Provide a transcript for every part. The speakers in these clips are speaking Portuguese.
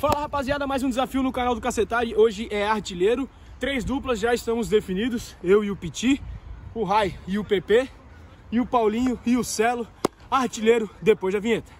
Fala rapaziada, mais um desafio no canal do Cacetari. Hoje é artilheiro. Três duplas já estamos definidos. Eu e o Piti, o Rai e o PP, e o Paulinho e o Celo. Artilheiro depois da vinheta.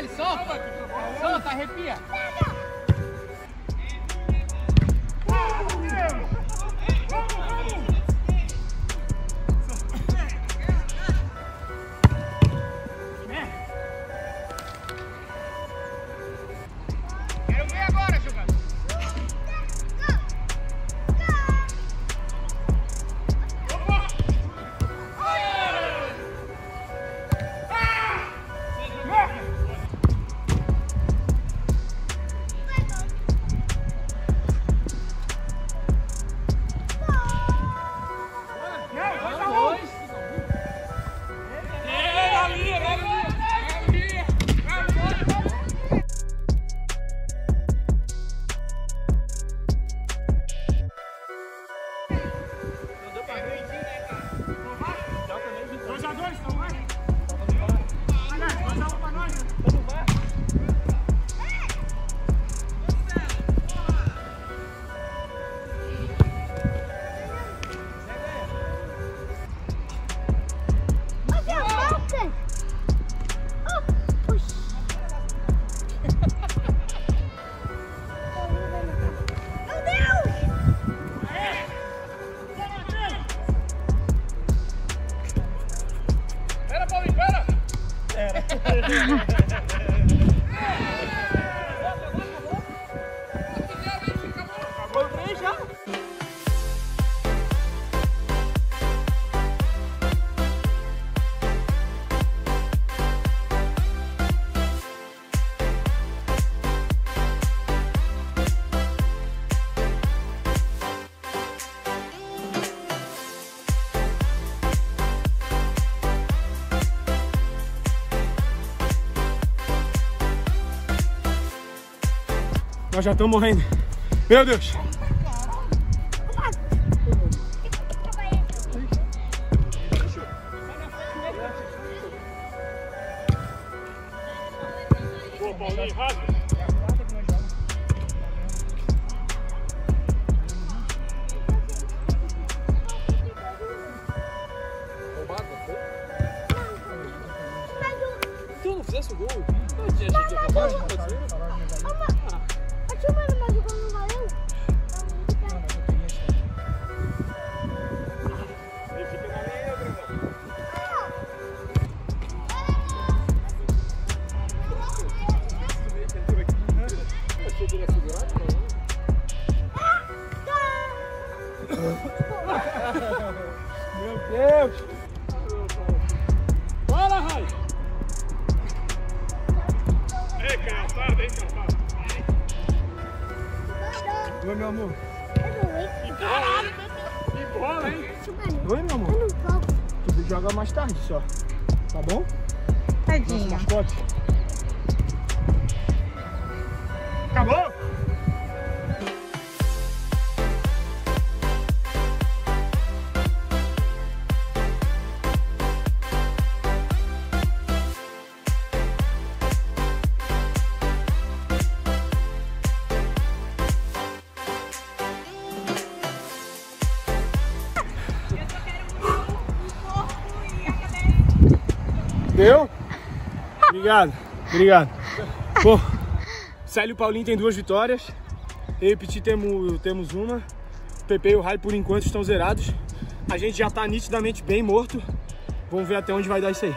Dale, solta! Solta, arrepia! Nós já estamos morrendo. Meu Deus. Pô, não fizesse o gol, não tinha gente acabado de fazer. Deixa eu ver mais como não valeu. Oi, meu amor. Caralho! Que bola, hein? Oi, meu amor. Eu não posso. Tu joga mais tarde só. Tá bom? Tadinha. Nosso mascote. Acabou? Deu? Obrigado, obrigado. Bom, Célio e Paulinho tem duas vitórias. Eu e Petit temos, temos uma. Pepe e o Rai, por enquanto, estão zerados. A gente já está nitidamente bem morto. Vamos ver até onde vai dar isso aí.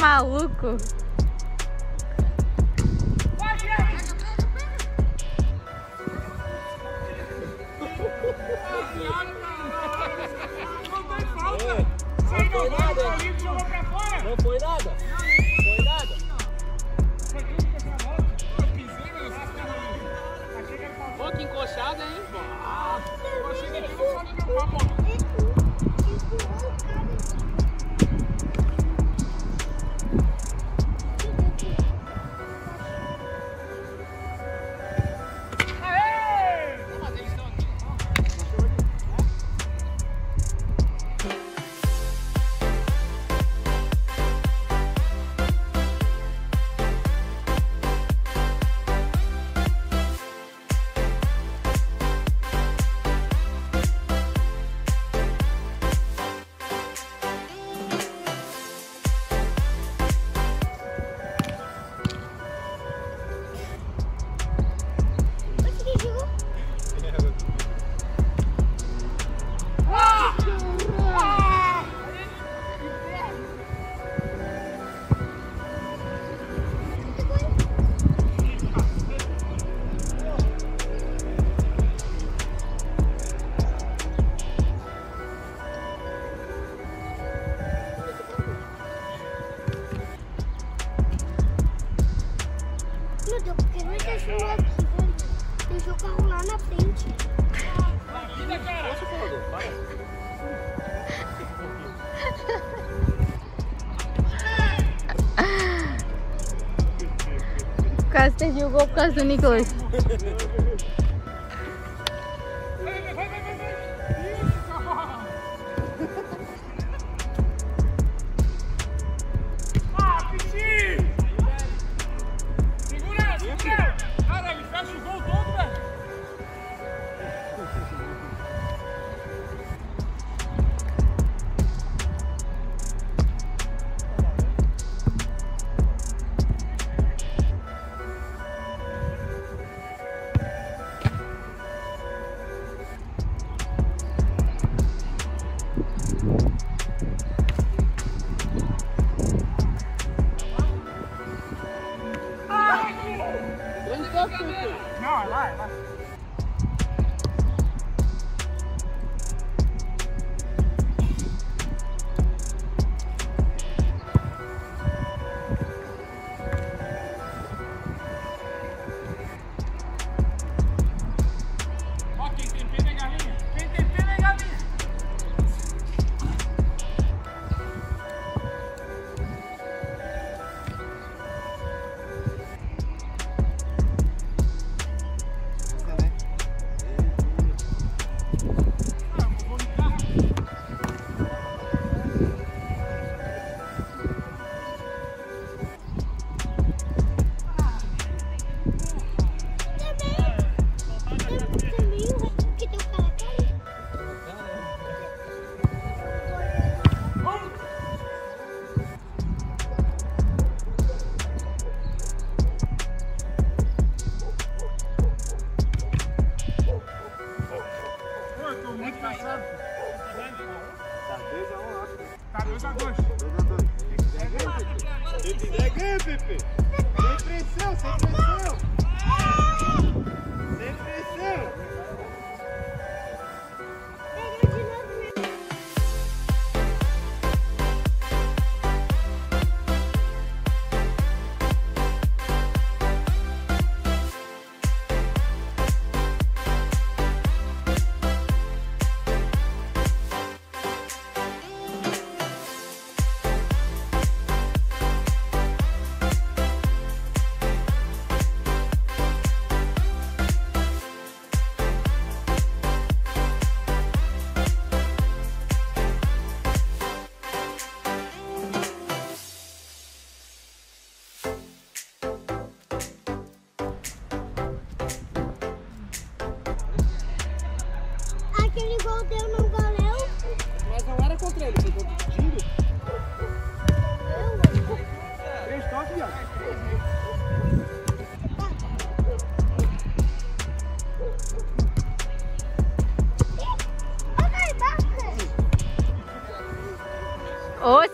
maluco? Quase perdi o gol por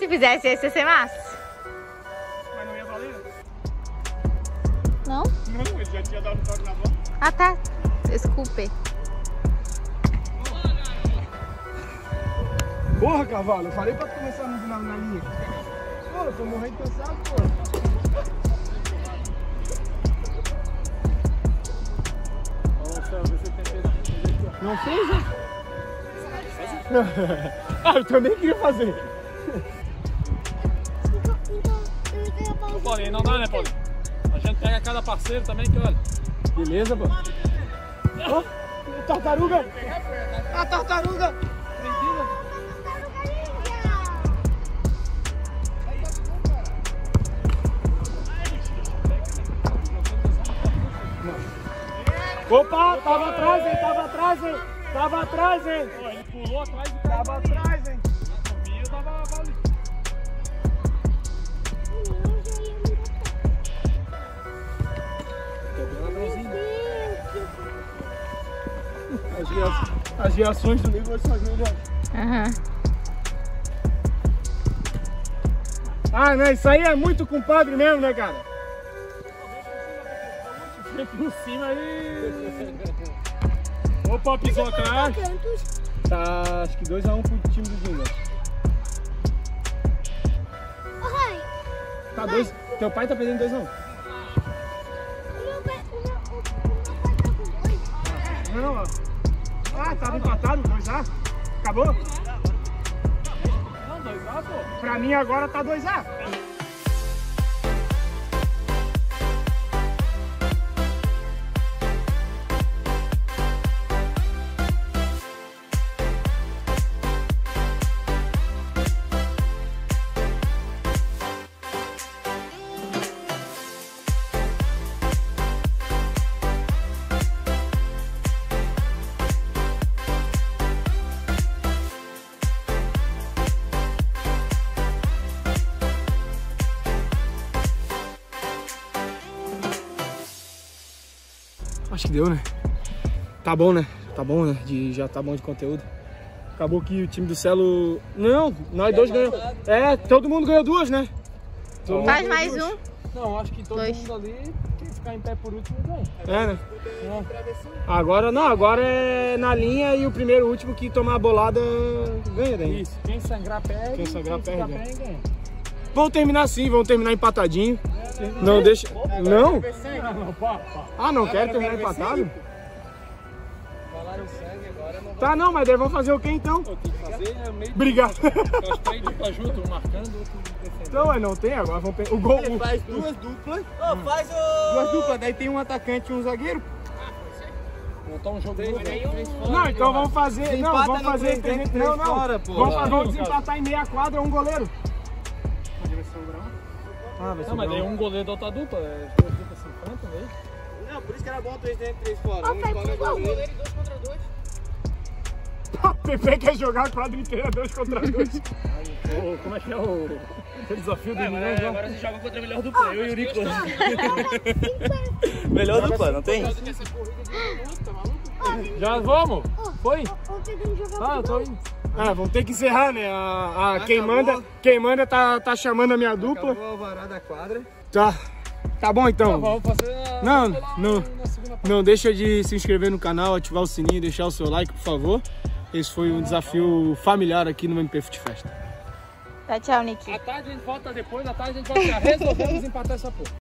se fizesse esse, ia ser massa. Mas não ia valer? Não? Não, ele já tinha dado toque na bola. Ah, tá. Desculpe. Porra, cavalo, eu falei pra tu começar na, na, na linha. Pô, eu tô morrendo de cansado, pô. Não fez, né? ah, eu também queria fazer. Paulinho, não dá, né, Paulinho? A gente pega cada parceiro também que olha. Beleza, pô. Ó, tartaruga! A tartaruga! Opa, tava atrás, hein? Tava atrás, hein? Tava atrás, hein? Ele pulou atrás cara. Tava atrás, hein? As reações do livro são as melhores. Aham. Ah, né? Isso aí é muito compadre mesmo, né, cara? Por cima aí. Opa, pisou atrás. Cantos. Tá, acho que 2x1 pro time do Júnior. Ô, Rai, Tá dois. Teu pai tá perdendo 2x1. Tava empatado, 2x. Acabou? Não, dois lá, pô. Pra mim agora tá 2x. Acho que deu, né? Tá bom, né? Tá bom, né? De, já tá bom de conteúdo. Acabou que o time do Celo. Não, nós dois ganhamos. É, todo mundo ganhou duas, né? Todo Faz mais duas. um. Não, acho que todo Dois. mundo ali, quem ficar em pé por último ganha. É, né? Agora não, agora é na linha e o primeiro e último que tomar a bolada ganha daí. Isso, quem sangrar perde. Quem sangrar ficar perde, bem, ganha. Vamos terminar assim, vamos terminar empatadinho. Não deixa. Não? Não, não, pá, pá. Ah, não quero terminar empatado? Falaram sangue agora, não Tá, não, mas daí vamos fazer o quê então? Eu tenho que fazer é meio. Obrigado. Os três um marcando, outro defendendo. Então, mas não tem, agora vamos pegar. O gol. o- Faz duas duplas. Ô, faz o. Duas duplas, daí tem um atacante e um zagueiro. Montar um jogo. Não, então vamos fazer. Não, vamos fazer. três entre- três Não, não. fora, pô. Vamos, vamos desempatar em meia quadra um goleiro. Ah, vai Não, mas daí um. um goleiro da outra dupla, é, enfrentam, né? Não, por isso que era bom três dentro, três fora. Ó, Um faz fora igual. goleiro. O Pepe quer jogar a quadra inteira, dois contra dois. Ô, como é que é o, o desafio do Mineirão? Agora, agora você joga contra a melhor dupla, eu e o Nicolas. melhor dupla, não tem? Já vamos? Foi? Ah, eu tô indo. Ah, vamos ter que encerrar, né? A, a- quem, manda, quem manda tá, tá chamando a minha dupla. Acabou o alvará da quadra. Tá. Tá bom então. Vamos fazer a... Não, não. na segunda parte. Não deixa de se inscrever no canal, ativar o sininho, deixar o seu like, por favor. Esse foi um desafio familiar aqui no MP Foot Festa. Tá, tchau, Nick. À tarde a gente volta depois, à tarde a gente volta. Já resolvemos empatar essa porra.